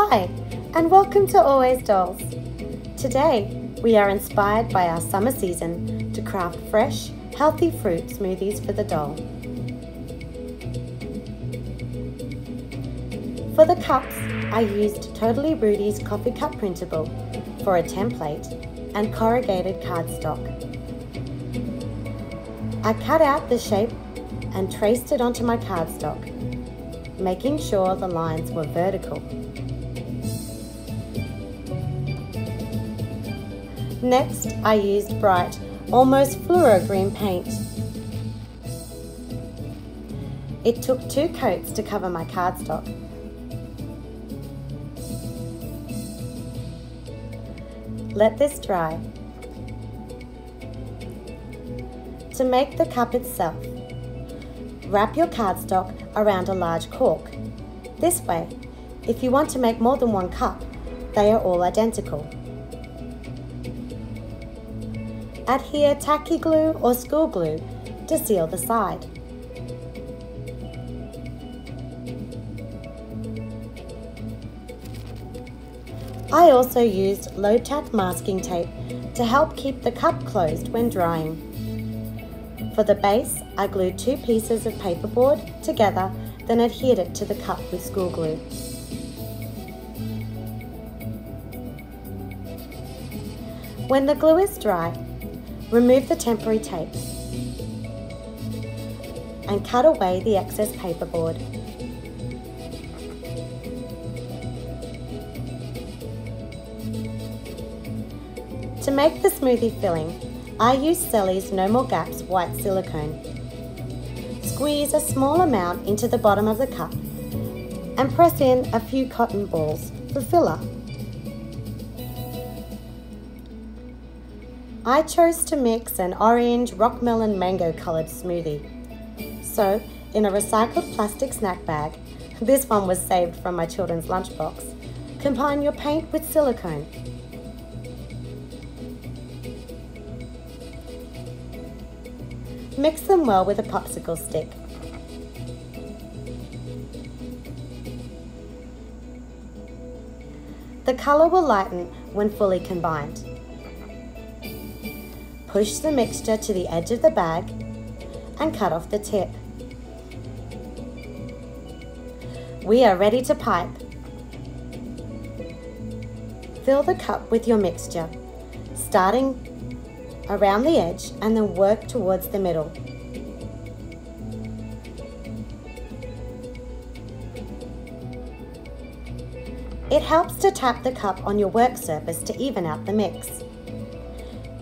Hi, and welcome to Always Dolls. Today, we are inspired by our summer season to craft fresh, healthy fruit smoothies for the doll. For the cups, I used Totally Rudy's coffee cup printable for a template and corrugated cardstock. I cut out the shape and traced it onto my cardstock, making sure the lines were vertical. Next, I used bright, almost fluoro green paint. It took two coats to cover my cardstock. Let this dry. To make the cup itself, wrap your cardstock around a large cork. This way, if you want to make more than one cup, they are all identical. Adhere tacky glue or school glue to seal the side. I also used low tack masking tape to help keep the cup closed when drying. For the base, I glued two pieces of paperboard together, then adhered it to the cup with school glue. When the glue is dry, Remove the temporary tape and cut away the excess paperboard. To make the smoothie filling, I use Selleys No More Gaps white silicone. Squeeze a small amount into the bottom of the cup and press in a few cotton balls for filler. I chose to mix an orange rock melon mango coloured smoothie. So, in a recycled plastic snack bag, this one was saved from my children's lunchbox, combine your paint with silicone. Mix them well with a popsicle stick. The colour will lighten when fully combined. Push the mixture to the edge of the bag and cut off the tip. We are ready to pipe. Fill the cup with your mixture, starting around the edge and then work towards the middle. It helps to tap the cup on your work surface to even out the mix.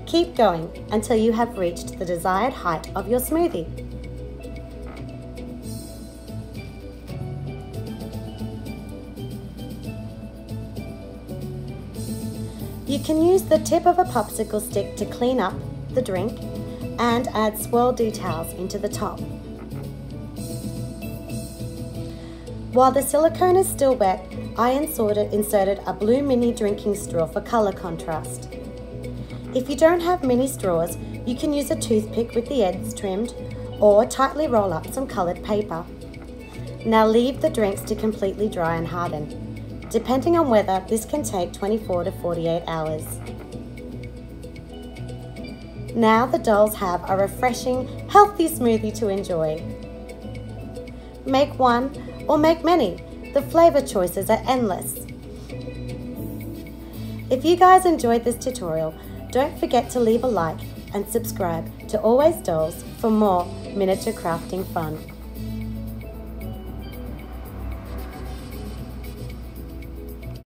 Keep going until you have reached the desired height of your smoothie. You can use the tip of a popsicle stick to clean up the drink and add swirl details into the top. While the silicone is still wet, I inserted, a blue mini drinking straw for colour contrast. If you don't have mini straws, you can use a toothpick with the ends trimmed or tightly roll up some coloured paper. Now leave the drinks to completely dry and harden. Depending on weather, this can take 24 to 48 hours. Now the dolls have a refreshing, healthy smoothie to enjoy. Make one or make many. The flavour choices are endless. If you guys enjoyed this tutorial, don't forget to leave a like and subscribe to Always Dolls for more miniature crafting fun.